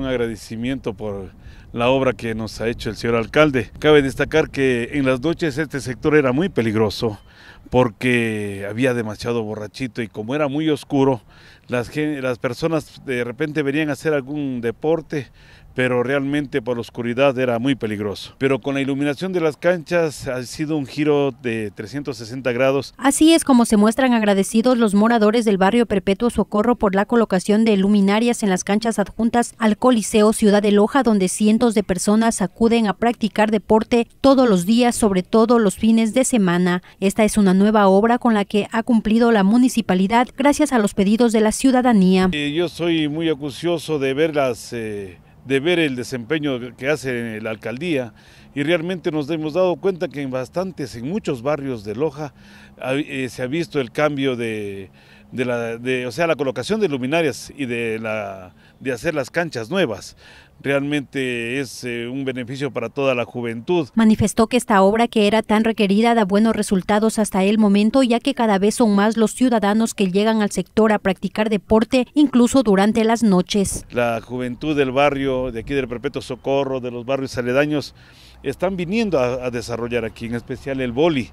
Un agradecimiento por la obra que nos ha hecho el señor alcalde. Cabe destacar que en las noches este sector era muy peligroso porque había demasiado borrachito y como era muy oscuro, las, las personas de repente venían a hacer algún deporte, pero realmente por la oscuridad era muy peligroso. Pero con la iluminación de las canchas ha sido un giro de 360 grados. Así es como se muestran agradecidos los moradores del barrio Perpetuo Socorro por la colocación de luminarias en las canchas adjuntas al Coliseo Ciudad de Loja, donde cientos de personas acuden a practicar deporte todos los días, sobre todo los fines de semana. Esta es una nueva obra con la que ha cumplido la municipalidad gracias a los pedidos de la ciudadanía. Eh, yo soy muy acucioso de ver las... Eh de ver el desempeño que hace la alcaldía. Y realmente nos hemos dado cuenta que en bastantes, en muchos barrios de Loja eh, se ha visto el cambio de, de la, de, o sea, la colocación de luminarias y de, la, de hacer las canchas nuevas. Realmente es eh, un beneficio para toda la juventud. Manifestó que esta obra que era tan requerida da buenos resultados hasta el momento, ya que cada vez son más los ciudadanos que llegan al sector a practicar deporte, incluso durante las noches. La juventud del barrio, de aquí del Perpetuo Socorro, de los barrios aledaños, están viniendo a, a desarrollar aquí, en especial el boli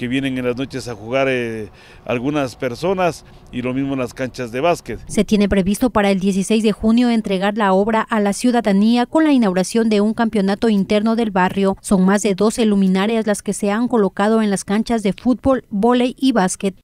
que vienen en las noches a jugar eh, algunas personas y lo mismo en las canchas de básquet. Se tiene previsto para el 16 de junio entregar la obra a la ciudadanía con la inauguración de un campeonato interno del barrio. Son más de 12 luminarias las que se han colocado en las canchas de fútbol, vóley y básquet.